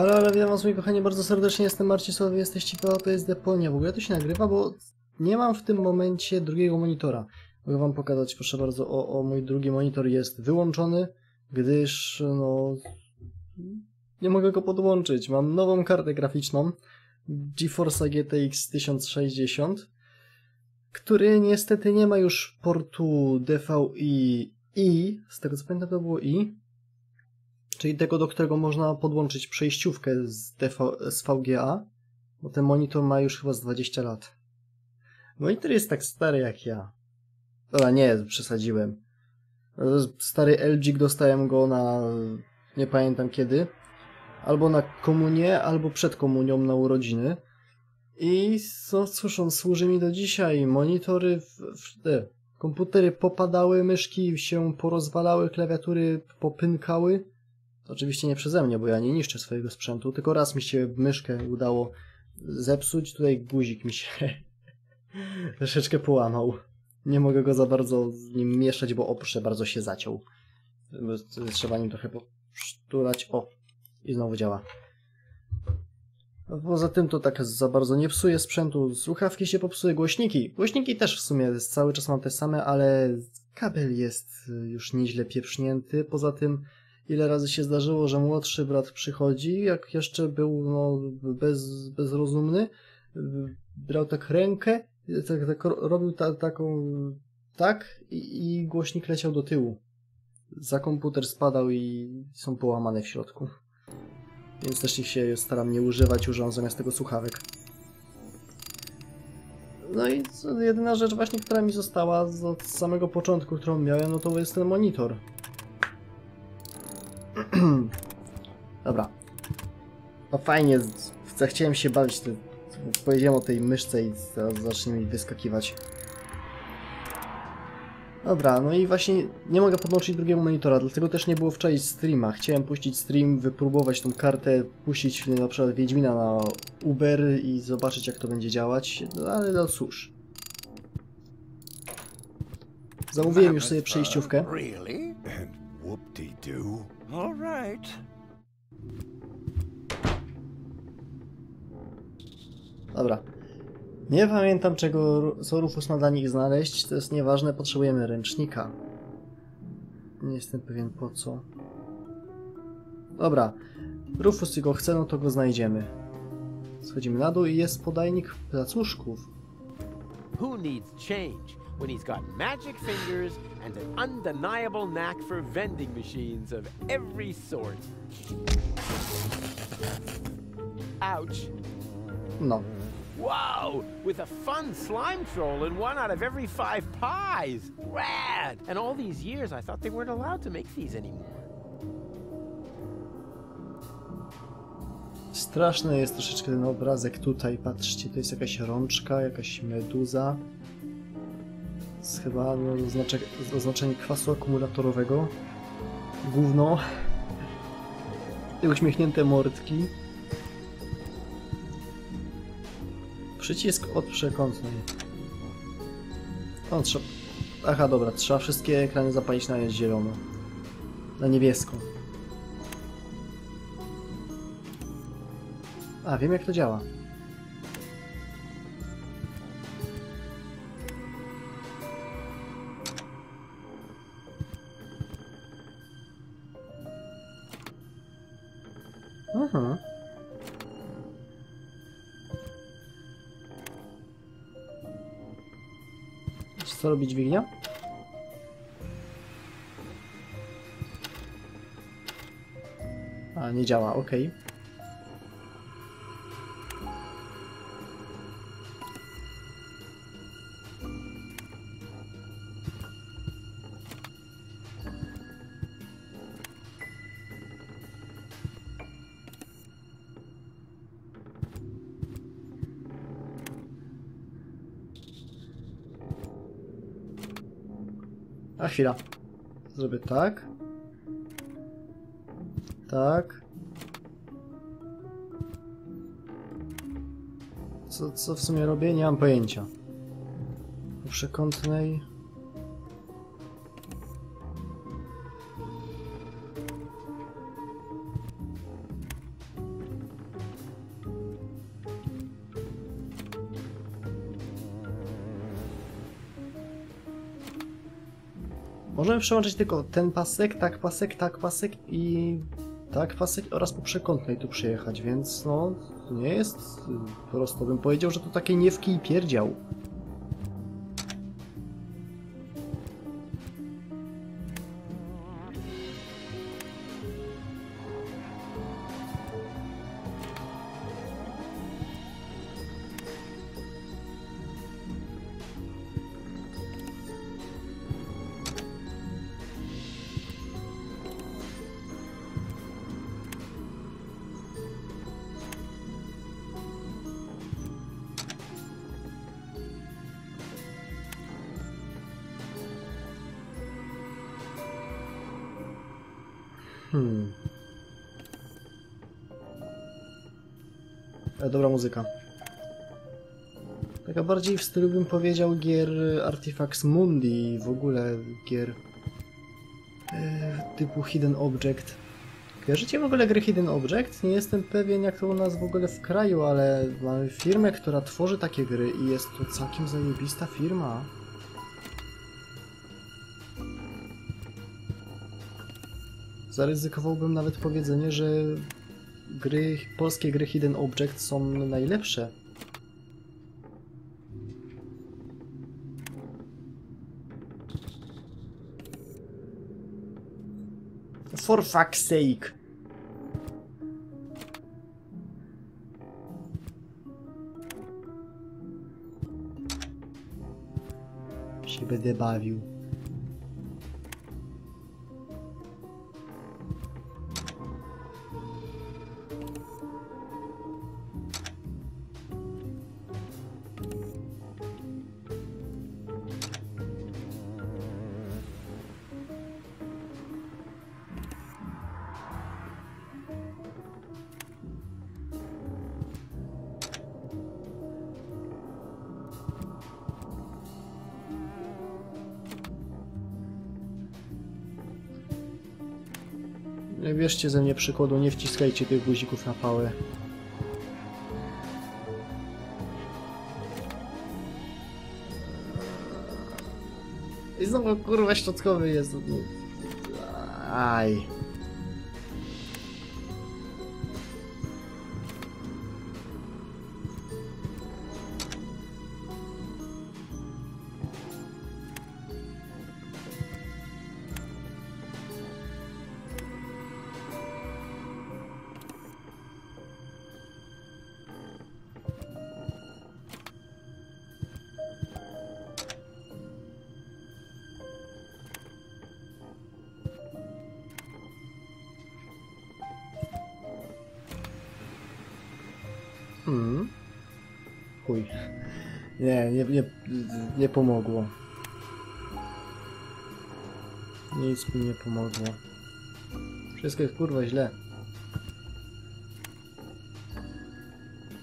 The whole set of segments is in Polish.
Halo, ale witam was moi kochani bardzo serdecznie, jestem Marcisław, jesteście to, to jest Deponia. W ogóle to się nagrywa, bo nie mam w tym momencie drugiego monitora. Mogę wam pokazać, proszę bardzo, o, o mój drugi monitor jest wyłączony, gdyż no nie mogę go podłączyć. Mam nową kartę graficzną GeForce GTX 1060, który niestety nie ma już portu DVI i, z tego co pamiętam to było i, czyli tego, do którego można podłączyć przejściówkę z, DV, z VGA, bo ten monitor ma już chyba z 20 lat. Monitor jest tak stary jak ja. Dobra, nie, przesadziłem. Stary LG dostałem go na... nie pamiętam kiedy. Albo na komunię, albo przed komunią na urodziny. I no cóż, on służy mi do dzisiaj. Monitory, w, w, te, komputery popadały, myszki się porozwalały, klawiatury popynkały. Oczywiście nie przeze mnie, bo ja nie niszczę swojego sprzętu, tylko raz mi się myszkę udało zepsuć, tutaj guzik mi się troszeczkę połamał. Nie mogę go za bardzo z nim mieszać, bo oprze bardzo się zaciął. Trzeba nim trochę poszturać. O, i znowu działa. Poza tym to tak za bardzo nie psuje sprzętu. Słuchawki się popsuje, głośniki. Głośniki też w sumie cały czas mam te same, ale kabel jest już nieźle pieprznięty. Poza tym ile razy się zdarzyło, że młodszy brat przychodzi, jak jeszcze był no, bez, bezrozumny, brał tak rękę, tak, tak robił ta, taką tak i, i głośnik leciał do tyłu. Za komputer spadał i są połamane w środku. Więc też ich się staram nie używać, używam zamiast tego słuchawek. No i jedyna rzecz właśnie, która mi została od samego początku, którą miałem, no to jest ten monitor. Dobra. No fajnie, chciałem się bawić, to, powiedziałem o tej myszce i zaraz zacznie mi wyskakiwać. Dobra, no i właśnie nie mogę podłączyć drugiego monitora, dlatego też nie było wczoraj streama. Chciałem puścić stream, wypróbować tą kartę, puścić na przykład Wiedźmina na Uber i zobaczyć jak to będzie działać, no ale no cóż. Zamówiłem już sobie przejściówkę. Really? And. All right. Dobra. Nie pamiętam czego co Rufus ma dla nich znaleźć, to jest nieważne, potrzebujemy ręcznika. Nie jestem pewien po co. Dobra. Rufus go chce, no to go znajdziemy. Schodzimy na dół i jest podajnik placuszków. Who needs change when he's got magic fingers and an undeniable knack for vending machines of every sort? Ouch. No. Whoa! With a fun slime troll in one out of every five pies! Rad! And all these years I thought they weren't allowed to make these anymore. Straszny jest troszeczkę ten obrazek tutaj, patrzcie, to jest jakaś rączka, jakaś meduza. Jest chyba no, oznacze, oznaczenie kwasu akumulatorowego. Gówno. I uśmiechnięte mordki. Przycisk od przekątnej. Trzeba... Aha, dobra, trzeba wszystkie ekrany zapalić na zielono. Na niebiesko. A, wiem jak to działa. Co robi dźwignia? A, nie działa, ok. Chwila. Zrobię tak. Tak. Co, co w sumie robię? Nie mam pojęcia. Po przekątnej... Możemy przełączyć tylko ten pasek, tak pasek, tak pasek i tak pasek oraz po przekątnej tu przyjechać, więc no nie jest prosto. Bym powiedział, że to takie niewki i pierdział. Muzyka. Taka bardziej w stylu bym powiedział gier Artifacts Mundi i w ogóle gier e, typu Hidden Object. Kojarzycie w ogóle gry Hidden Object? Nie jestem pewien jak to u nas w ogóle w kraju, ale mamy firmę, która tworzy takie gry i jest to całkiem zajebista firma. Zaryzykowałbym nawet powiedzenie, że gry, polskie gry Hidden Object są najlepsze. For fuck's sake. Się będę bawił. Bierzcie ze mnie przykładu, nie wciskajcie tych guzików na pałę. I znowu kurwa szczotkowy jest. Aj. Pomogło. Nic mi nie pomogło. Wszystko jest kurwa źle.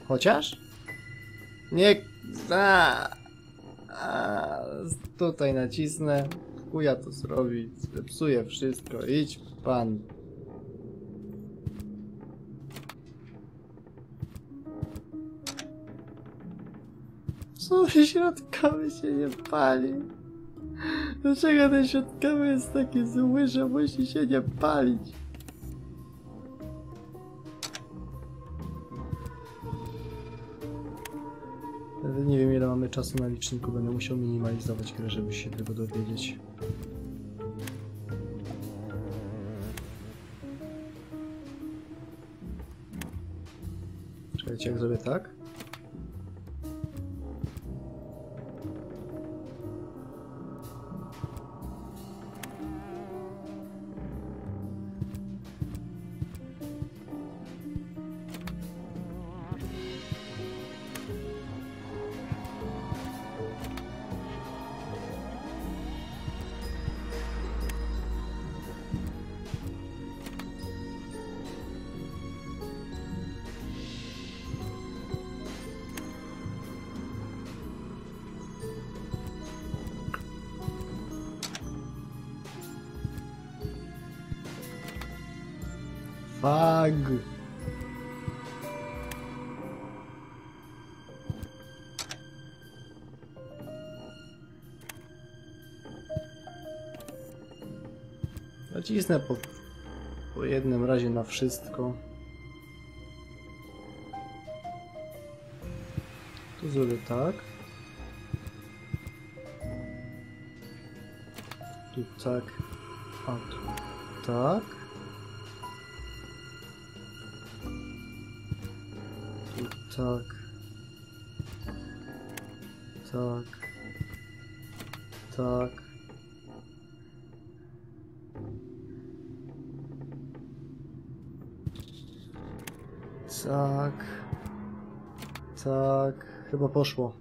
Chociaż? Nie. A, a, tutaj nacisnę. Chuja to zrobi. Zepsuje wszystko. Idź pan. Co środkowy się nie pali? Dlaczego ten środkowy jest taki zły, że musi się nie palić? Nie wiem ile mamy czasu na liczniku, będę musiał minimalizować grę, żeby się tego dowiedzieć. Czekajcie, jak zrobię tak? Fag. Nacisnę po, po jednym razie na wszystko. Tu zrobię tak. Tu tak. A tu tak. Tak. Tak. Tak. Tak. Tak. Chyba poszło.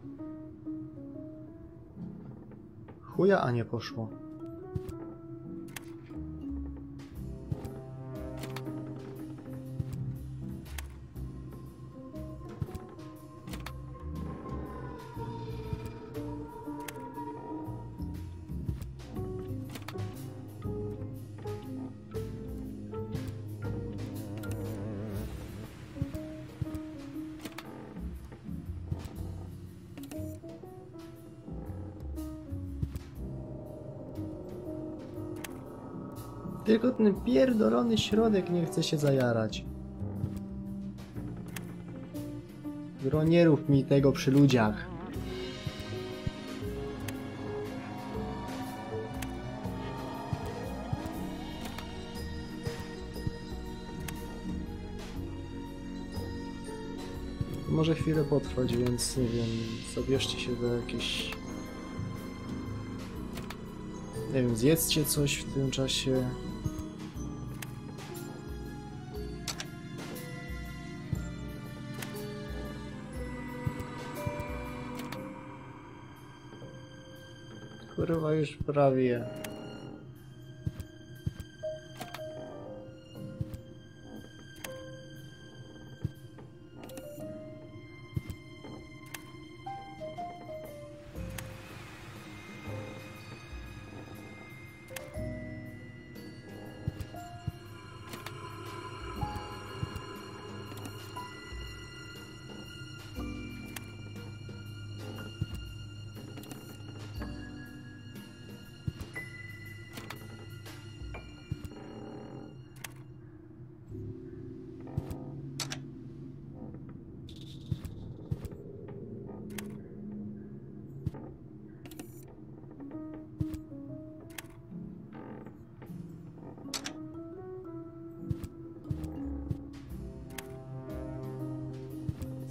Chuja, a nie poszło. Ten pierdolony środek nie chce się zajarać. Gro, nie rób mi tego przy ludziach. Może chwilę potrwać, więc nie wiem, zabierzcie się do jakiejś... Nie wiem, zjedzcie coś w tym czasie. Już prawie.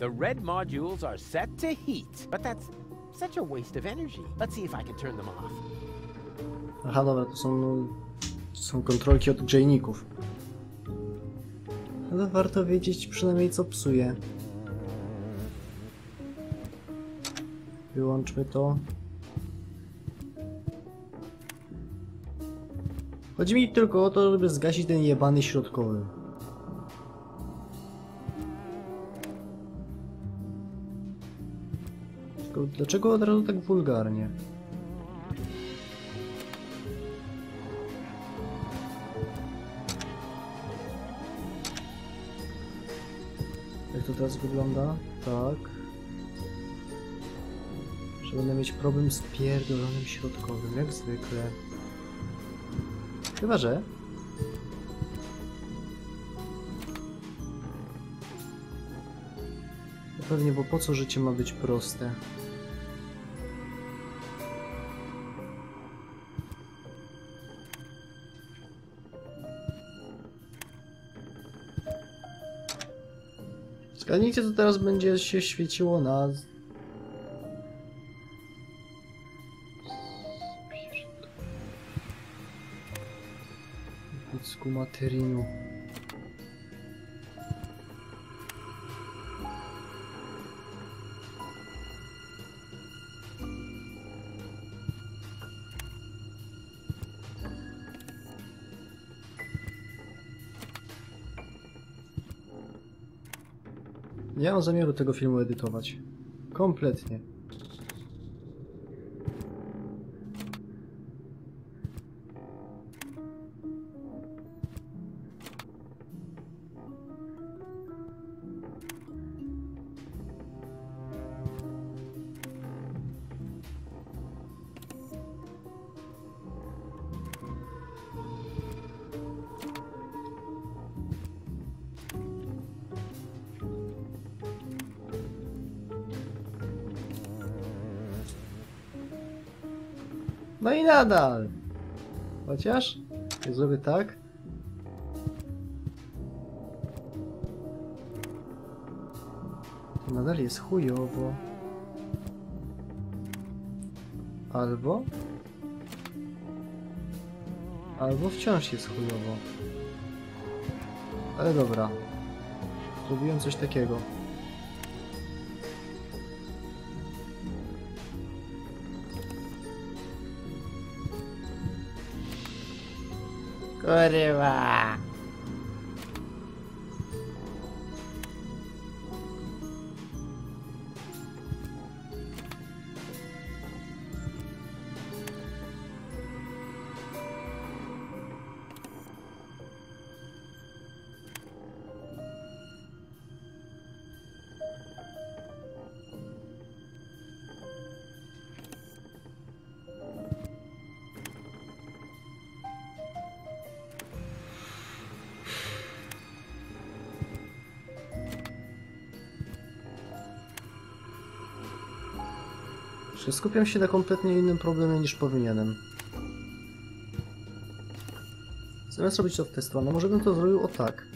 The red modules are set to heat, but that's such a waste of energy. Let's see if I can turn them off. Aha, dobra, to są, no, są kontrolki od grzejników. Ale warto wiedzieć przynajmniej co psuje. Wyłączmy to. Chodzi mi tylko o to, żeby zgasić ten jebany środkowy. Dlaczego od razu tak wulgarnie? Jak to teraz wygląda? Tak. Że będę mieć problem z pierdolonym środkowym, jak zwykle. Chyba, że... Pewnie, bo po co życie ma być proste? Zgadnijcie, co teraz będzie się świeciło na... Ludzku Nie mam zamiaru tego filmu edytować. Kompletnie. Nadal. Chociaż, jak zrobię tak. To nadal jest chujowo. Albo... Albo wciąż jest chujowo. Ale dobra. Zrobiłem coś takiego. Kurwa. Czy skupiam się na kompletnie innym problemie niż powinienem? Zamiast robić to w tę stronę, może bym to zrobił o tak.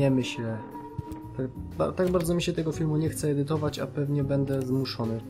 Nie myślę. Tak, tak bardzo mi się tego filmu nie chce edytować, a pewnie będę zmuszony.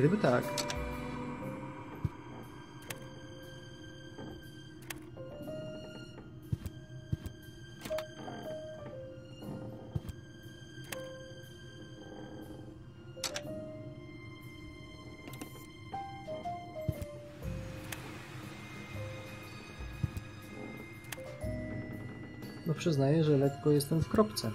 Gdyby tak? No przyznaję, że lekko jestem w kropce.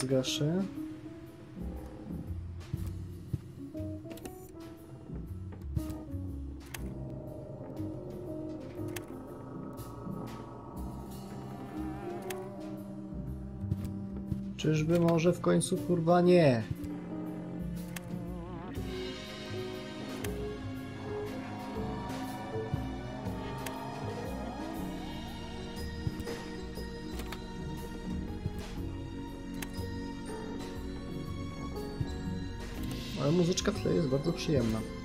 Zgaszę. Czyżby może w końcu kurwa nie? Przyjemna.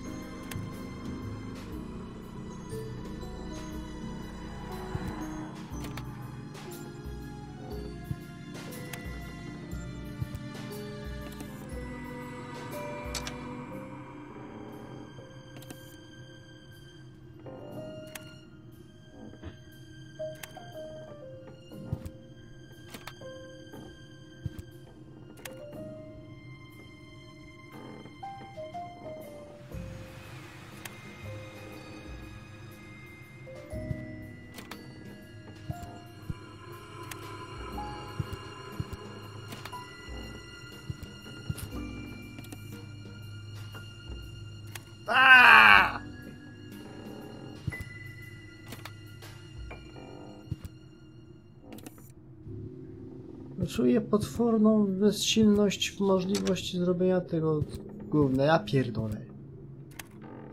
Czuję potworną bezsilność w możliwości zrobienia tego gówna. Ja pierdolę.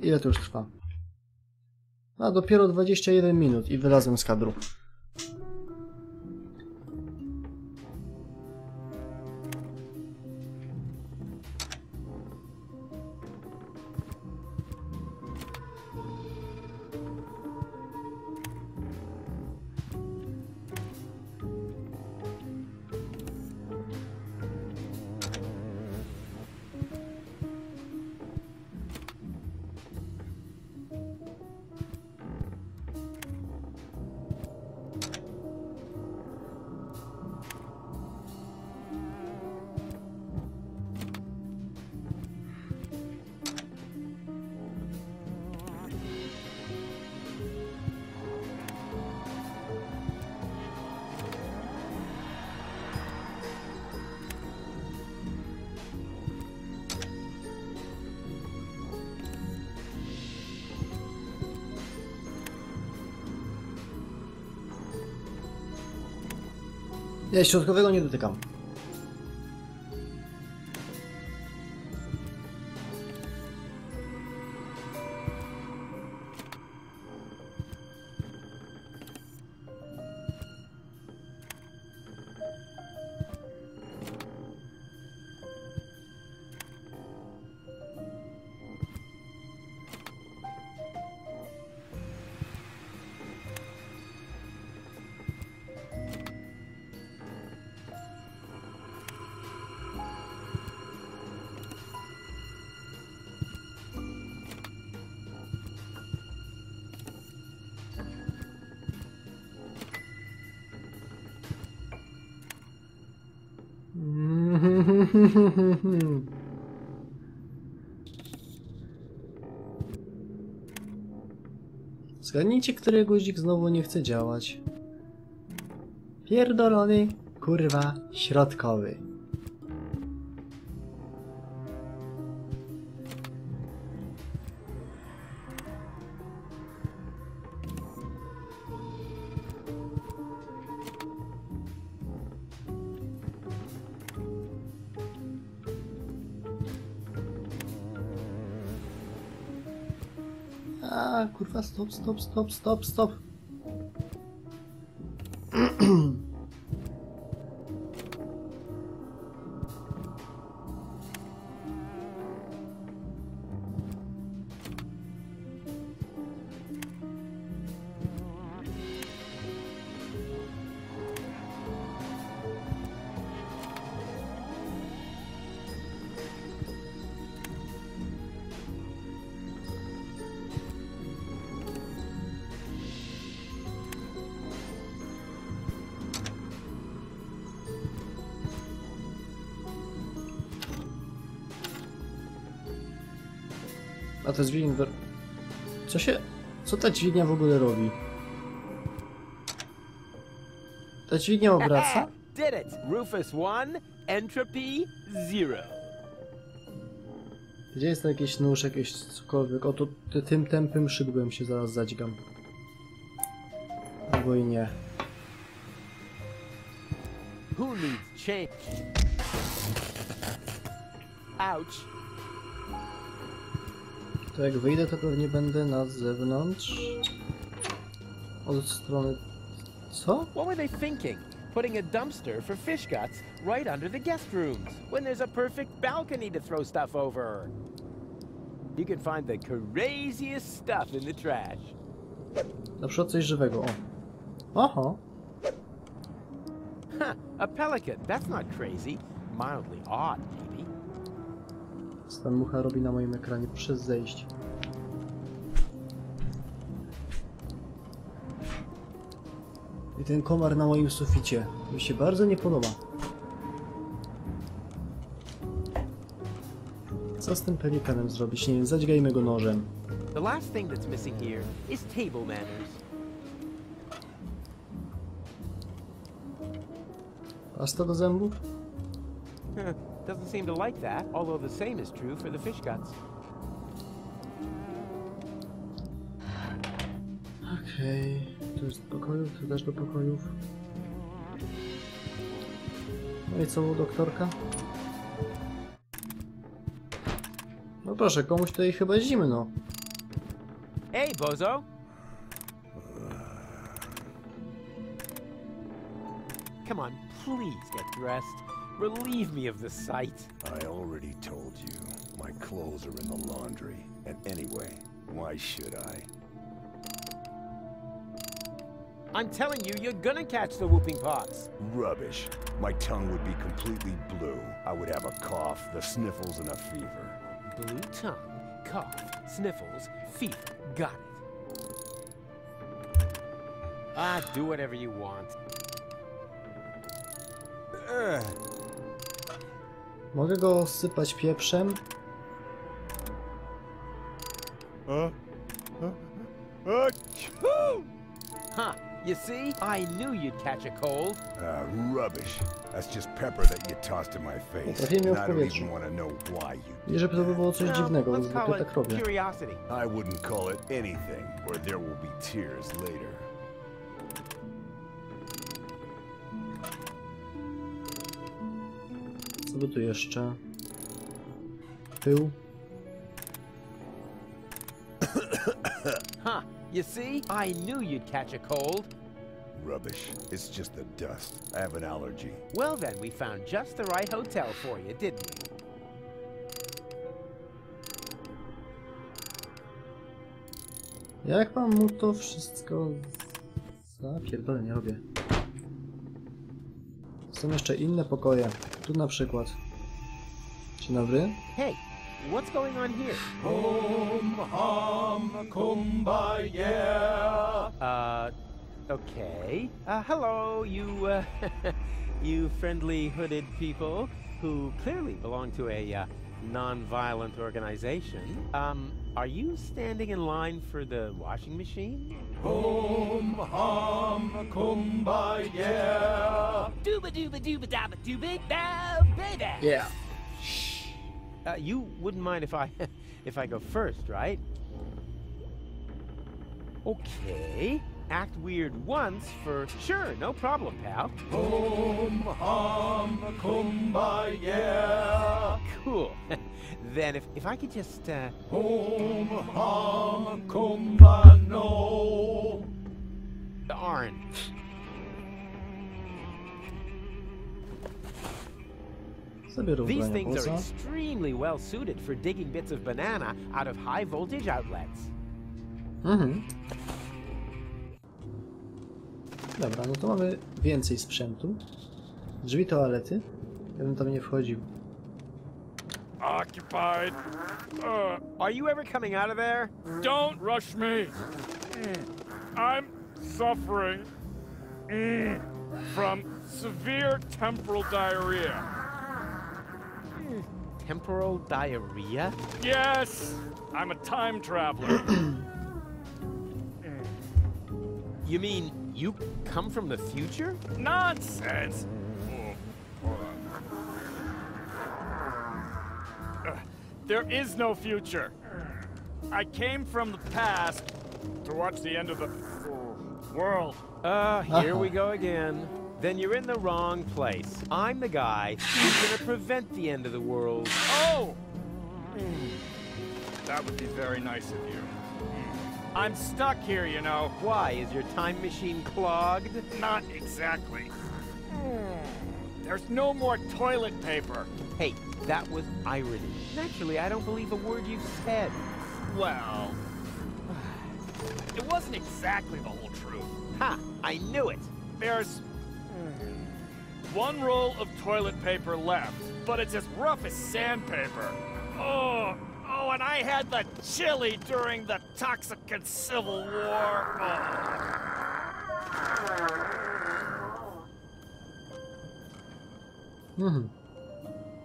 Ile to już trwa? A dopiero 21 minut i wylazłem z kadru. Ja środkowego nie dotykam. Zgadnijcie, który guzik znowu nie chce działać. Pierdolony, kurwa, środkowy. Eva, stopp, stopp, stopp, stopp, stopp. A to dźwignia... do- Co się... Co ta dźwignia w ogóle robi? Ta dźwignia obraca? Did it! Rufus 1, entropy 0. Gdzie jest tam jakiś nóż, jakieś cokolwiek? O, to ty- tym tępym szydłem się zaraz zadźgam. Albo i nie. Who needs change? Ouch. To jak wyjdę, to pewnie będę na zewnątrz. Od strony... Co? What were they thinking? Putting a dumpster for fish guts right under the guest rooms when there's a perfect balcony to throw stuff over. You can find the craziest stuff in the trash. Na przykład coś żywego, o. Oho. A pelican. That's not crazy. Mildly odd. Co ta mucha robi na moim ekranie? Proszę zejść. I ten komar na moim suficie. Mi się bardzo nie podoba. Co z tym pelikanem zrobić? Nie wiem, zadźgajmy go nożem. The last thing that's missing here is table manners. Pasta do zębów? Doesn't seem to like that, although the same is true for the fish guts. Okej, okay. to jest do pokojów, to też do pokojów. No i co, doktorka? No proszę, komuś tutaj chyba zimno. Ej, Bozo! Come on, please get dressed. Relieve me of the sight. I already told you. My clothes are in the laundry. And anyway, why should I? I'm telling you, you're gonna catch the whooping pox. Rubbish. My tongue would be completely blue. I would have a cough, the sniffles, and a fever. Blue tongue, cough, sniffles, fever. Got it. Ah, do whatever you want. Ugh. Mogę go sypać pieprzem? Achoo! Huh, you see? I knew you'd catch a cold. Ah, rubbish. That's just pepper that you tossed in my face. Trafiłem ją And w I don't even want to know why you I żeby to było coś Well, dziwnego, let's zwykle call tak it robię. curiosity. I wouldn't call it anything, or there will be tears later. By tu jeszcze? Pył? Huh, you see? I knew you'd catch a cold. Rubbish. It's just the dust. I have an allergy. Well, then, we found just the right hotel for you, didn't we? Jak mam mu to wszystko... Zapierdolę, nie robię. Są jeszcze inne pokoje. Tu na przykład. Dzień dobry. Hey, what's going on here? Uh, okay. Uh, hello, you, uh, you friendly hooded people who clearly belong to a uh, non-violent organization. Um, are you standing in line for the washing machine? Dooba dooba dooba dabba dooba da baby. Yeah. Uh, you wouldn't mind if I, if I go first, right? Okay. Act weird once for sure, no problem, pal. Cool. then if, if I could just uh darn. Zabierę These things are extremely well suited for digging bits of banana out of high voltage outlets. Mhm. Dobra, no to mamy więcej sprzętu. Drzwi toalety. Ja bym tam nie wchodził. Occupied. Uh, Are you ever coming out of there? don't rush me. I'm suffering mm, from severe temporal diarrhea. Temporal diarrhea? Yes, I'm a time traveler. You mean you come from the future? Nonsense. There is no future. I came from the past to watch the end of the uh, world. Uh, here we Uh-huh. go again. Then you're in the wrong place. I'm the guy who's gonna prevent the end of the world. Oh! That would be very nice of you. I'm stuck here, you know. Why? Is your time machine clogged? Not exactly. There's no more toilet paper. Hey, that was irony. Naturally, I don't believe a word you've said. Well, it wasn't exactly the whole truth. Ha! I knew it! There's hmm, one roll of toilet paper left, but it's as rough as sandpaper. Oh, oh, and I had the chili during the Toxican Civil War. Oh. Mhm.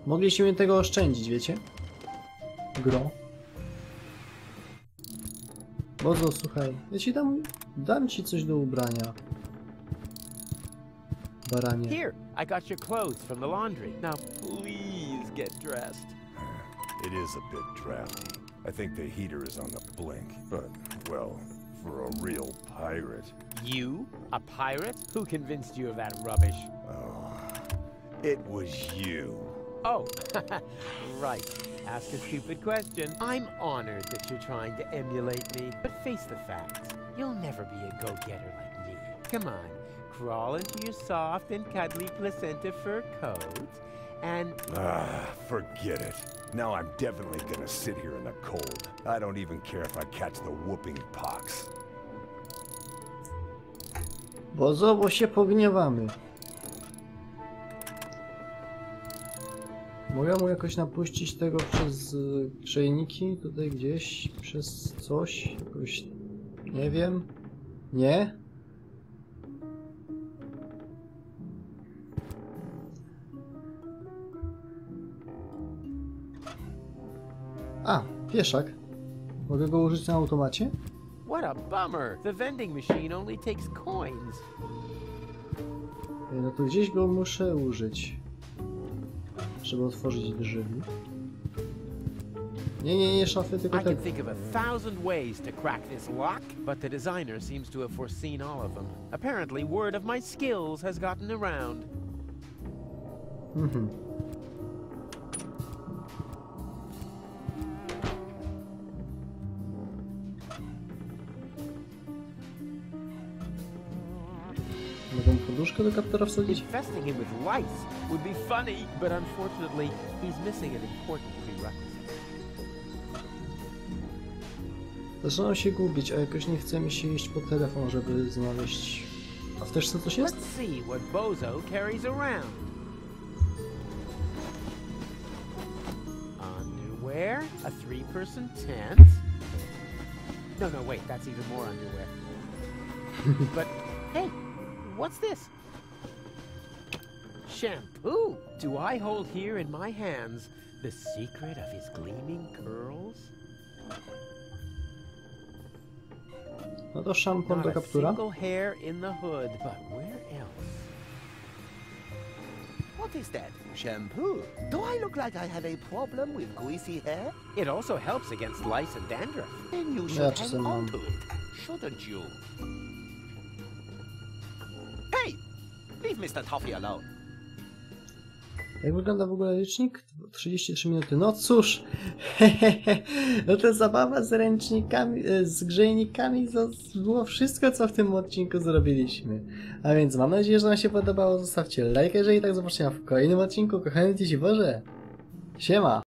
Mogliśmy tego oszczędzić, wiecie? Gro. Bozo, słuchaj, ja ci dam, dam ci coś do ubrania. Baranie. Here, I got your clothes from the laundry. Now, please get dressed. It is a bit drafty. I think the heater is on the blink, but, well, for a real pirate. You? A pirate? Who convinced you of that rubbish? It was you. Oh, right. Ask a stupid question. I'm honored that you're trying to emulate me, but face the facts. You'll never be a go-getter like me. Come on, crawl into your soft and cuddly placenta fur coat, and Ah, forget it. Now I'm definitely gonna sit here in the cold. I don't even care if I catch the whooping pox. Bozowo się pogniewamy. Mogę mu jakoś napuścić tego przez y, grzejniki tutaj gdzieś, przez coś, jakoś, nie wiem, nie? A, wieszak. Mogę go użyć na automacie? what a bummer! The vending machine only takes coins. Ej, No to gdzieś go muszę użyć, żeby otworzyć drzwi. Nie, nie, nie szafy, tylko I can think of a thousand ways to crack this lock, but the designer seems to have foreseen all of them. Apparently, word of my skills has gotten around. Mhm. Mogę poduszkę kaptora wsadzić? Infesting him with lice would be funny, but unfortunately, he's missing an important prerequisite. Zaczynam się gubić, a jakoś nie chce mi się iść po telefon, żeby znaleźć... A w teczce coś jest? Let's see what Bozo carries around. Underwear, a three-person tent. No, no, wait, that's even more underwear. but hey, what's this? Shampoo. Do I hold here in my hands the secret of his gleaming curls? No to szampon do kaptura. single hair in the hood, but where else? What is that? Shampoo? Do I look like I have a problem with greasy hair? It also helps against lice and dandruff. Then you should czasem hang mam. on to it, shouldn't you? Hey! Leave Mr. Toffee alone. Jak wygląda w ogóle licznik? 33 minuty. No cóż, no to zabawa z ręcznikami, e, z grzejnikami to było wszystko, co w tym odcinku zrobiliśmy. A więc mam nadzieję, że Wam się podobało. Zostawcie lajka, jeżeli tak zobaczenia w kolejnym odcinku. Kochany Dzieci Boże, siema!